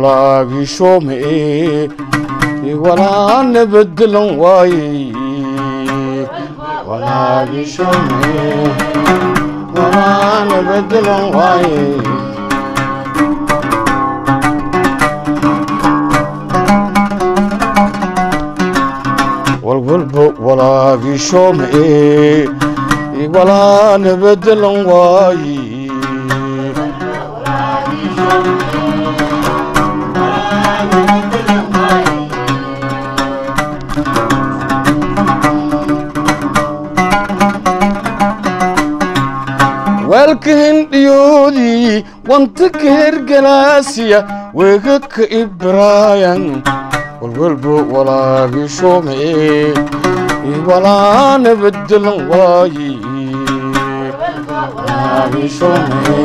ولا عيشو مي ولا نبدلن واي. ولا عيشو مي ولا نبدلن واي. والقلب ولا عيشو مي ولا نبدلن واي. ولا عيشو مي weelka hindhiyoodii wanta ka hergalaasiya weega ka ibraayan walwalba walaagii shoome walaana bedelan waaye walaagii shoome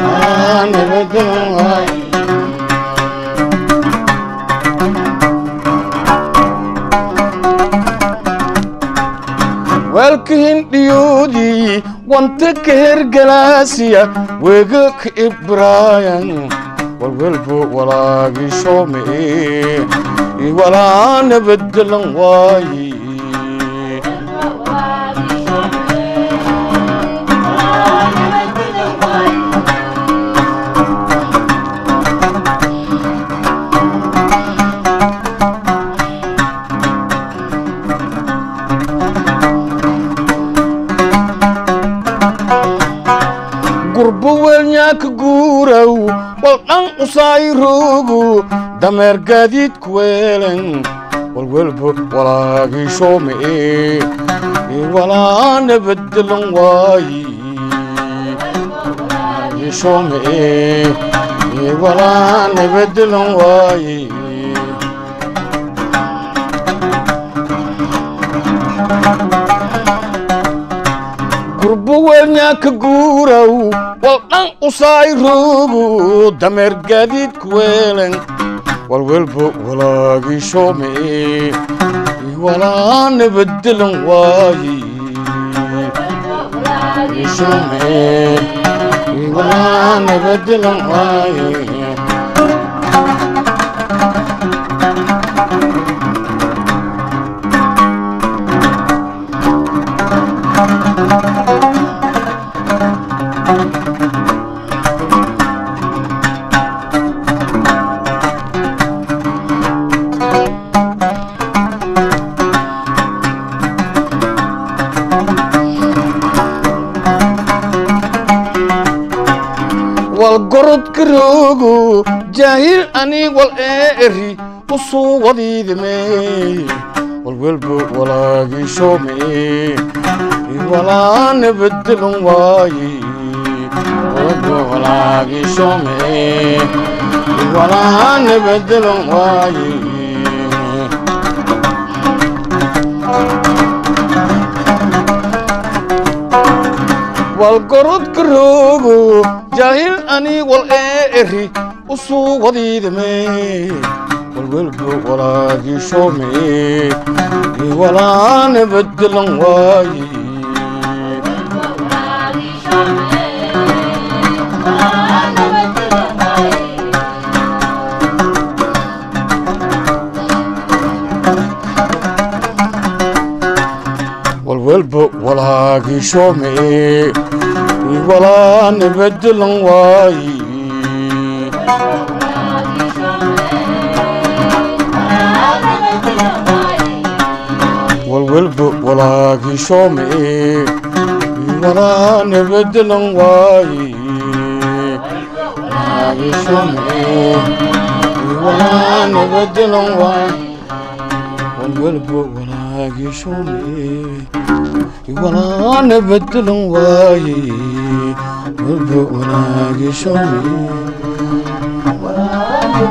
walaana bedelan waaye weelka hindhiyoodii wanta ka hergalaasiya weega ka ibraayan walwalba walaagii shoome walaana bedelan waaye gurbo weelnyaaka guuraw wal dhan usayroogu dameer gaadiidku weelen walwalba walaagii shoome walaana bedelan waaye walaagii shoome walaana bedelan waaye ويلنا كغورو والان قصاي روغو دمر جديد كويلن والويل بو ولاقي شومي ولا نبدلن واي ولاقي شومي ولا نبدلن واي dadkaroogo jaahil anig wal ee eri u suuwadiidame walwelbo walaagiishoome walaana bedelan waaye walwelbo walaagiishoome waaye wal gorodka roogo jaahil ani wal eeri usuu wadiidame walwalba walaagii shoome walaana bedelan taagiishome walaana bedelan waay walwalbo walaagiishoome walaana bedelan waaye walaagii shoome walaana bedelan waaye walwalba walaagii shoome walaana